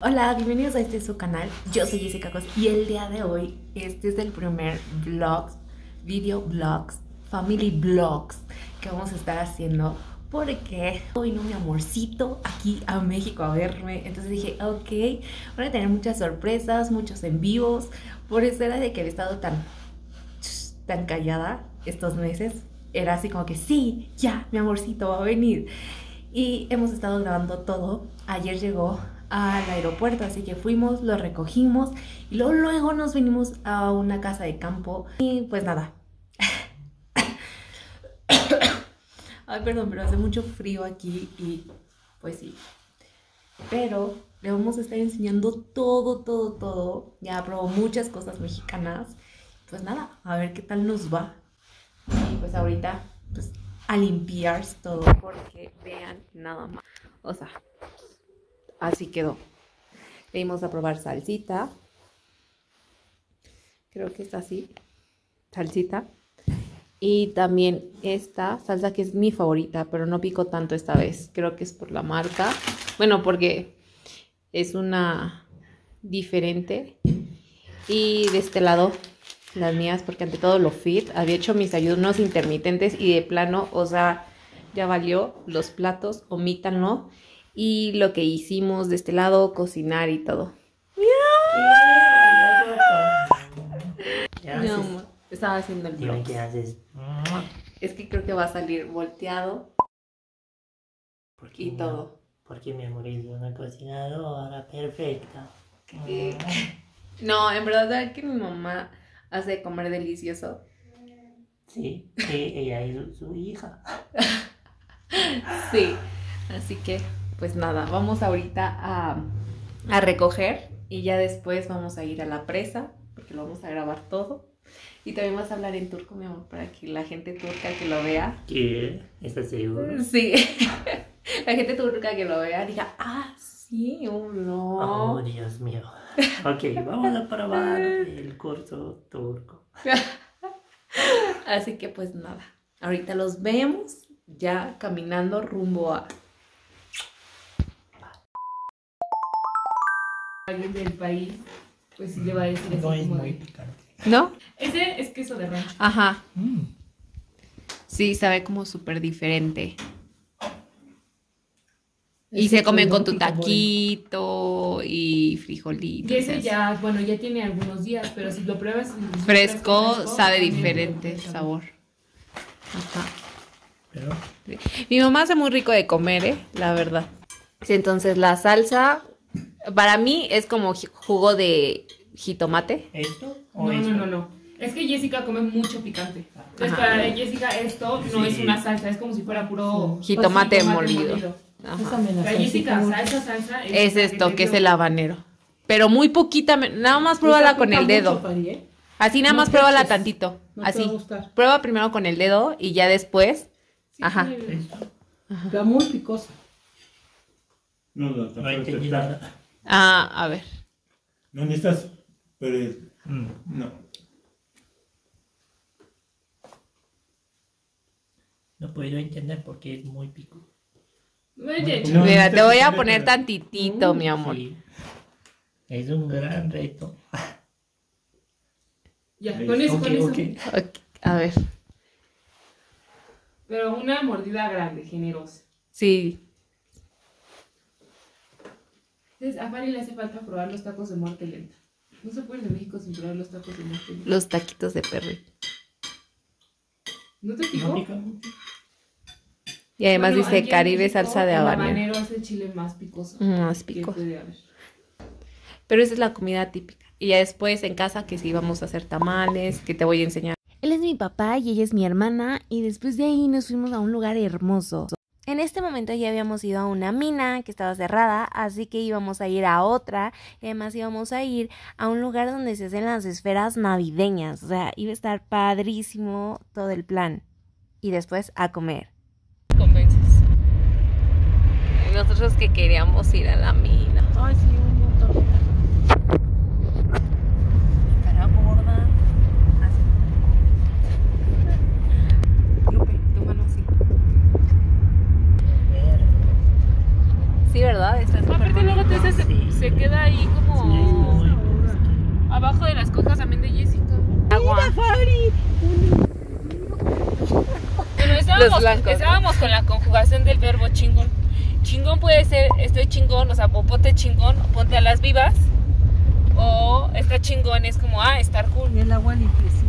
Hola, bienvenidos a este su canal. Yo soy Jessica Cos y el día de hoy este es el primer vlog, video vlogs, family vlogs que vamos a estar haciendo porque vino mi amorcito aquí a México a verme. Entonces dije, ok, van a tener muchas sorpresas, muchos en vivos. Por eso era de que había estado tan, tan callada estos meses. Era así como que sí, ya, mi amorcito va a venir. Y hemos estado grabando todo. Ayer llegó al aeropuerto, así que fuimos, lo recogimos y luego, nos vinimos a una casa de campo y pues nada. Ay, perdón, pero hace mucho frío aquí y pues sí. Pero le vamos a estar enseñando todo, todo, todo. Ya probó muchas cosas mexicanas. Pues nada, a ver qué tal nos va. Y pues ahorita, pues a limpiar todo porque vean nada más. O sea, así quedó. Le dimos a probar salsita. Creo que está así. Salsita. Y también esta salsa que es mi favorita, pero no pico tanto esta vez. Creo que es por la marca. Bueno, porque es una diferente. Y de este lado, las mías, porque ante todo lo fit. Había hecho mis ayunos intermitentes y de plano, o sea, ya valió los platos, omítanlo y lo que hicimos de este lado, cocinar y todo. Mi amor, estaba haciendo el Dime qué haces. Es que creo que va a salir volteado y mi- todo. Porque mi amor es una cocinadora perfecta. Eh, No, en verdad que mi mamá hace de comer delicioso. Sí, sí, ella es su hija. Sí, así que pues nada, vamos ahorita a, a recoger y ya después vamos a ir a la presa porque lo vamos a grabar todo. Y también vas a hablar en turco, mi amor, para que la gente turca que lo vea ¿Qué? ¿Estás seguro? Sí. La gente turca que lo vea diga, ah, sí, oh, no. Oh, Dios mío. Ok, vamos a probar el curso turco. Así que pues nada, ahorita los vemos ya caminando rumbo a... alguien del país, pues sí le va a decir así No es muy de... picante. ¿No? Ese es queso de rancho. Ajá. Mm. Sí, sabe como súper diferente. Y se come con tu taquito y frijolito. Y ese ya, bueno, ya tiene algunos días, pero si lo pruebas en- Fresco, sabe diferente sabe. sabor. Ajá. Pero Mi mamá hace muy rico de comer, ¿eh? La verdad. Sí, entonces la salsa, para mí es como jugo de jitomate. ¿esto o No, esto? no, no, no. Es que Jessica come mucho picante. Entonces, Ajá. para Jessica esto no Sí. es una salsa, es como si fuera puro Jitomate molido. Ajá. Para Jessica, salsa, salsa. Es la esto, te que es el habanero. Pero muy poquita, me- nada más pruébala con el dedo. Así nada No más te pruébala eches. tantito. No te Así. va a gustar. Prueba primero con el dedo y ya después. Sí, Ajá. Está muy picosa. No, no, No nada. Ah, a ver. No necesitas, pero Mm. no. No puedo entender porque es muy pico. No, Mira, te voy a poner tantitito, mi amor. Sí. Es un gran reto. Ya, con eso, con eso. A ver. Pero una mordida grande, generosa. Sí. Entonces, a Fanny le hace falta probar los tacos de muerte lenta. No se puede ir de México sin probar los tacos de muerte lenta. Los taquitos de perro. ¿No te ¿No picó? pica mucho? Y además Bueno, dice Caribe México, salsa de el habanero. habanero es el chile más picoso Más que pico. puede haber. Pero esa es la comida típica. Y ya después en casa que sí vamos a hacer tamales, que te voy a enseñar. Él es mi papá y ella es mi hermana y después de ahí nos fuimos a un lugar hermoso. En este momento ya habíamos ido a una mina que estaba cerrada, así que íbamos a ir a otra y además íbamos a ir a un lugar donde se hacen las esferas navideñas. O sea, iba a estar padrísimo todo el plan. Y después a comer. Convences. Nosotros que queríamos ir a la mina. Ay, sí, un montón. Cara gorda. Así. Lupe, tu mano así. Sí, ¿verdad? Está súper Aparte luego te haces, Sí. se queda ahí como muy abajo de las cojas también de Jessica. Agua. Bueno, estábamos, estábamos con la conjugación del verbo chingón. Chingón puede ser estoy chingón, o sea, popote chingón, ponte a las vivas. O está chingón es como, ah, estar cool. Y el agua limpiecita.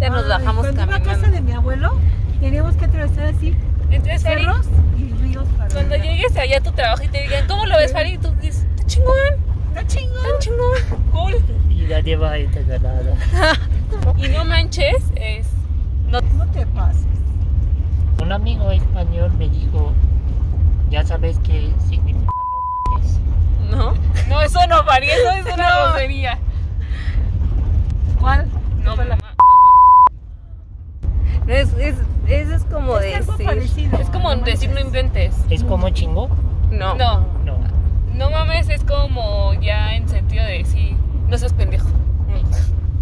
Ya nos Ay, bajamos Cuando iba a casa caminando. de mi abuelo, teníamos que atravesar así Entonces, Fari, cerros y ríos para cuando llegues allá a tu trabajo y te digan, ¿cómo lo ves, Fari? Tú dices, está chingón, Está chingón. está chingón, cool. Y nadie va a entender nada. Y no manches, es. No te pases. Un amigo español me dijo, ya sabes qué significa no mames. ¿No? No, eso no, Fari, eso es una grosería. ¿Cuál? No, ma- No, es, es, eso es como Es decir. parecido. es como no decir no inventes. ¿Es como chingo? No. No, No. no mames, es como ya en sentido de decir, no seas pendejo.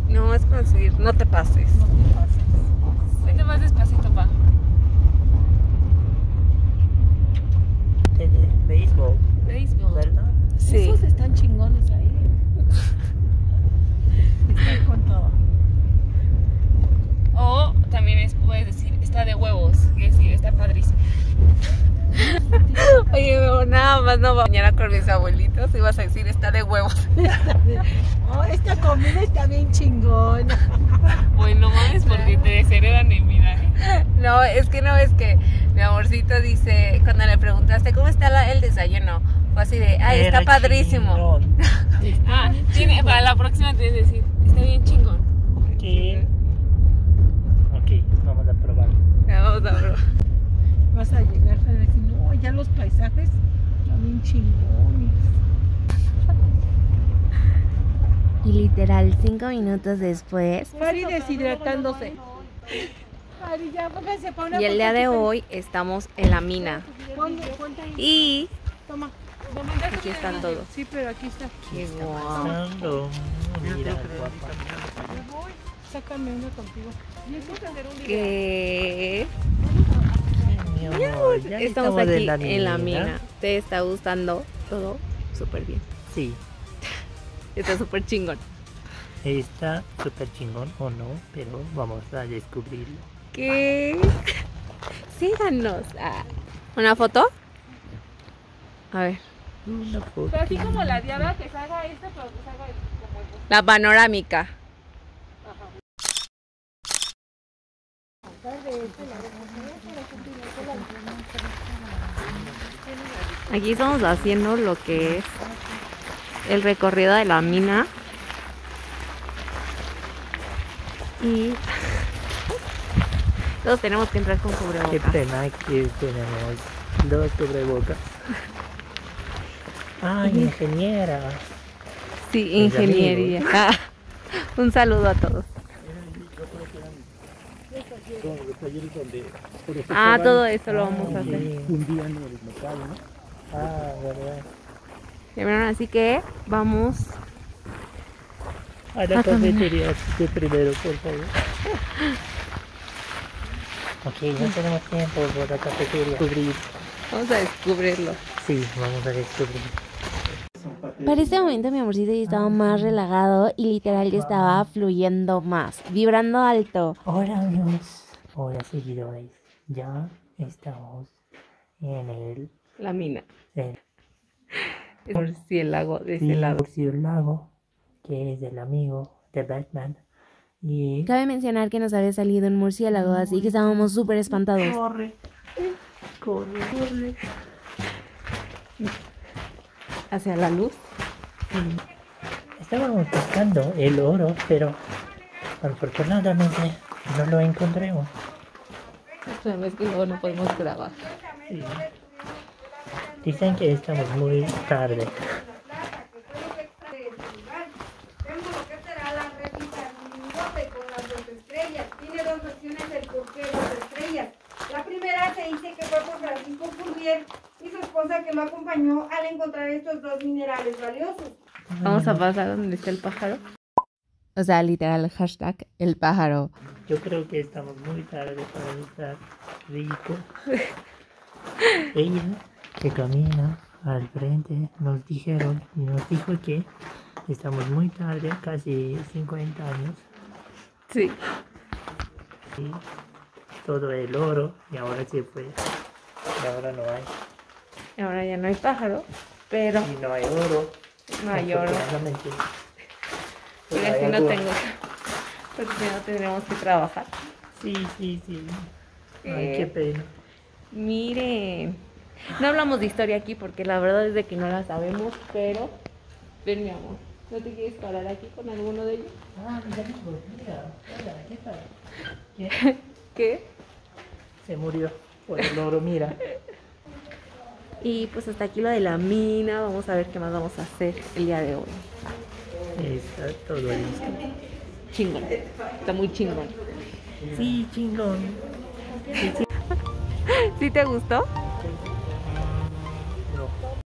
No, es como decir, no te pases. No te pases. Despacito, pa. De, de béisbol, Béisbol. ¿verdad? Sí. Esos están chingones ahí. Están con todo. O también es, puedes decir, está de huevos. Y decir, está padrísimo. Oye, no, nada más no va a bañar con mis abuelitos y vas a decir, está de huevos. Oh, esta comida está bien chingona. Bueno, mames, porque te desheredan en vida. ¿eh? No, es que no es que mi amorcito dice, cuando le preguntaste cómo está la- el desayuno, fue así de, ay, está Era padrísimo. Ah, tiene, para la próxima tienes que decir, está bien chingón. Ok, vamos a probar. Vamos a ver. Vas a llegar a decir, no, ya los paisajes bien chingones. Y literal, cinco minutos después. Mari deshidratándose. Y el día de hoy estamos en la mina. Y Toma. aquí están todos. Sí, pero aquí está. Qué guau. Pasando. Mira, guapa. Me voy. Sácame una contigo. Y eso es hacer un video. Que Sí, mi amor, ya estamos aquí la en la mina. ¿Te está gustando todo? Súper bien. Sí, Está súper chingón. está súper chingón o no, pero vamos a descubrirlo. ¿Qué? Síganos. Ah. ¿Una foto? A ver. Una foto. Pero así como la diabla que salga esta, pero que salga como el La panorámica. Aquí estamos haciendo lo que es el recorrido de la mina. Y todos tenemos que entrar con Qué cubrebocas. pena que tenemos dos cubrebocas. Ay, ingeniera. Sí, ingeniería. Un saludo a todos. Ah, todo eso lo vamos a hacer. Sí. Ah, verdad. Ya vieron, Así que vamos. A la cafetería de primero, por favor. Ok, no tenemos tiempo por la cafetería. Vamos a descubrirlo. Sí, vamos a descubrir. Para este momento mi amorcito ya estaba más relajado y literal ya estaba fluyendo más, vibrando alto. Hola amigos, hola seguidores. Ya estamos en el, La mina. El murciélago de ese el lado. murciélago, que es el amigo de Batman. Y Cabe mencionar que nos había salido un murciélago, así que estábamos súper espantados. corre, corre, corre. Hacia la luz. Estábamos buscando el oro, pero afortunadamente no lo encontremos. Es que luego no podemos grabar. Sí. Dicen que estamos muy tarde. Francisco Fournier y su esposa que lo acompañó al encontrar estos dos minerales valiosos. Vamos a pasar donde está el pájaro. O sea, literal, hashtag el pájaro. Yo creo que estamos muy tarde para estar rico. Ella que camina al frente nos dijeron y nos dijo que estamos muy tarde, casi 50 años, Sí. y todo el oro y ahora se fue. Y ahora no hay. Ahora ya no hay pájaro, pero Y no hay oro. no hay oro. Pero hay no tengo. Porque si no tendremos que trabajar. Sí, sí, sí. Ay, Eh. qué pena. Miren. No hablamos de historia aquí porque la verdad es de que no la sabemos, pero. Ven, mi amor. ¿No te quieres parar aquí con alguno de ellos? Ah, mira, ¿qué tal? ¿Qué? ¿Qué? Se murió por el oro, mira. Y pues hasta aquí lo de la mina. Vamos a ver qué más vamos a hacer el día de hoy. Está todo listo. Chingón. Está muy chingón. Sí, chingón. ¿Sí te gustó?